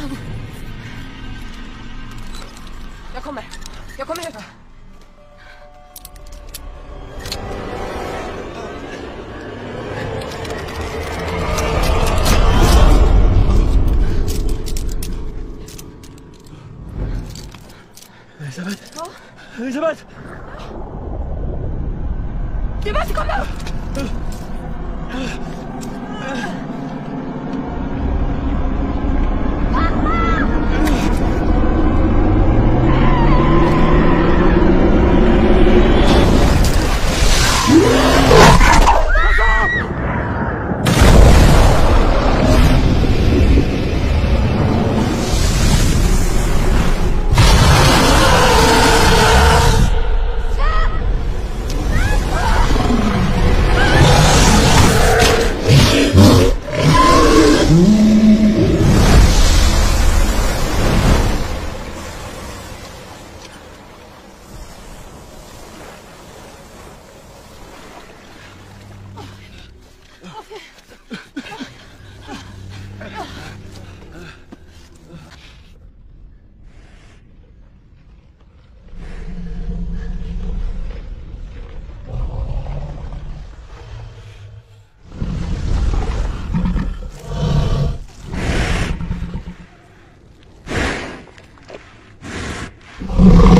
fan! Jag kommer. Jag kommer över. Elisabeth! Ja? Elisabeth! Du måste komma upp! you